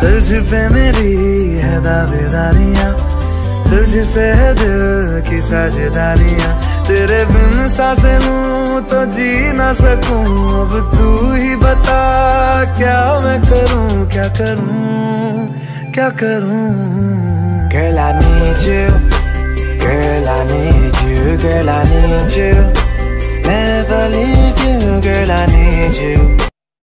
तुझ पे मेरी है दावेदारियाँ तुझसे है दिल की साझेदारियाँ तेरे बिन सांसे लूँ तो जी ना सकूँ अब तू ही बता क्या मैं करूँ क्या करूँ क्या करूँ Girl I need you Girl I need you Girl I need you Never leave you Girl I need you